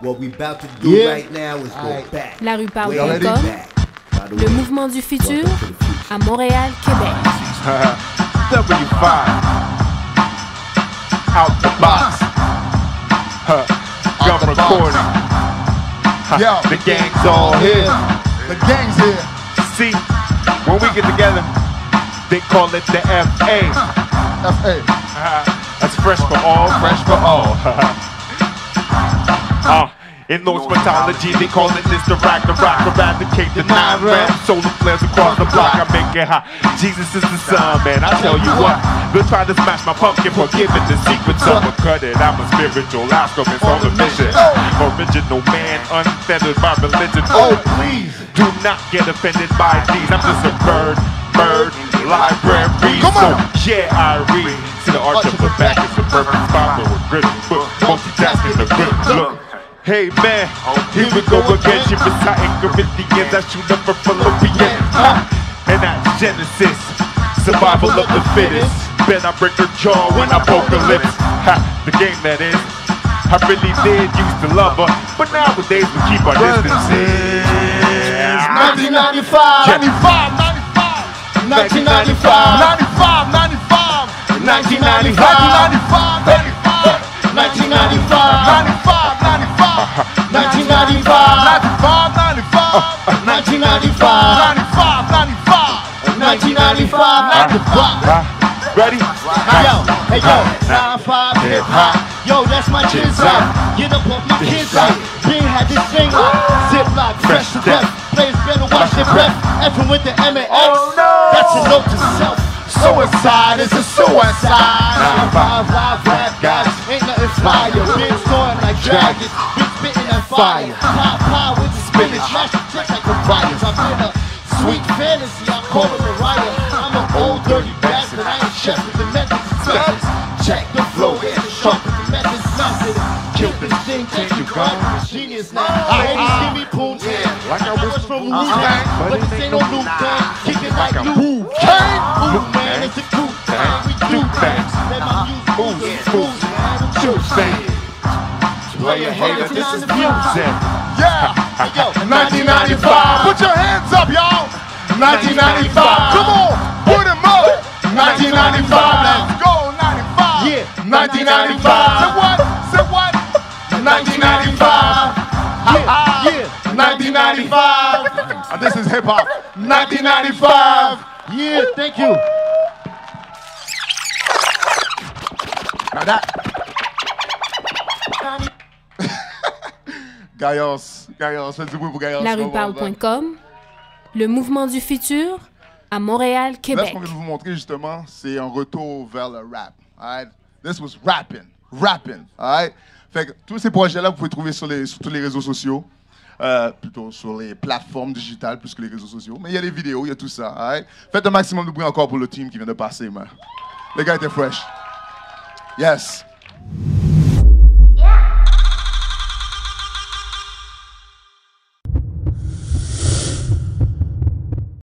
What we about to do Yeah. right now is go Alright. back. La rue Way parle.com, back. By the le way, mouvement du futur welcome to the future. à Montréal, Québec. W5 out the box. Huh. Gun the box. recording. Huh. Yo. The gang's all here. The gang's here. See, when we get together, they call it the FA. F.A. Uh, That's fresh for all, fresh for all. in Norse mythology, they call it this the rack, the rock, eradicate the nine rams. Solar flares across the block, I make it hot. Jesus is the sun, man. I tell you what, they'll try to smash my pumpkin for giving the secrets of a cut it. I'm a spiritual alchemist on a mission. Original man, unfettered by religion. Oh, please. Do not get offended by these. I'm just a bird, bird, library. Come so, on. yeah, I read. See the arch of the back is the perfect spot for a grip. Hey man, here we go again. She reciting Corinthians. I shoot up for Philippians. And that's Genesis. Survival of the fittest. Bet I break her jaw when I poke her lips. Ha, the game that is. I really did used to love her, but nowadays we keep our distances. 1995. 95, 95. 1995. 95, 95. 1995. 1995. 1995. Ready? Yo, hey yo, 9-5 hip hop. Yo, that's my kids out. Get up off my kids out. Bean had this thing on. Ziploc, fresh to death. Players better watch their breath. Effing with the M and X. That's a note to self. Suicide is a suicide. 9-5 live rap guys. Ain't nothing fire. Big soaring like dragons. Big spitting that fire. Pop pie the spinach. The like a. I'm in a sweet fantasy. I'm calling Mariah. I'm an old dirty bastard. I ain't chef with the methods. Methods. Check the flow. Yeah, sharp with the methods. Nothing. Kill this thing. Take you gone. Genius now. I hate to see me poon. Like I was from Uh-huh. Wu-Tang, but this ain't no new thing. Kick it like Liu Kang. Ooh, man, it's a cool thing. We do things. Let my music move the schools, man. Shoot thing. Play a hater, this is music. Yeah, hey, yo, 1995. Put your hands up, y'all. 1995. Come on, put them up. 1995. Let's go, 95. Yeah, 1995. Say what? Say what? 1995. Yeah, yeah, 1995. Uh, This is hip hop. 1995. Yeah, thank you. Now that. Gaillos, Gaillos, faites du bruit pour Gaillos. La rue parle.com, le mouvement du futur à Montréal, Là, ce Québec. qu'on vient de vous montrer justement, c'est un retour vers le rap. Alright? This was rapping. Rapping. Alright? Fait que tous ces projets-là, vous pouvez trouver sur, les, sur tous les réseaux sociaux. Euh, plutôt sur les plateformes digitales plus que les réseaux sociaux. Mais il y a des vidéos, il y a tout ça. alright? Faites un maximum de bruit encore pour le team qui vient de passer, man. Les gars étaient fresh. Yes.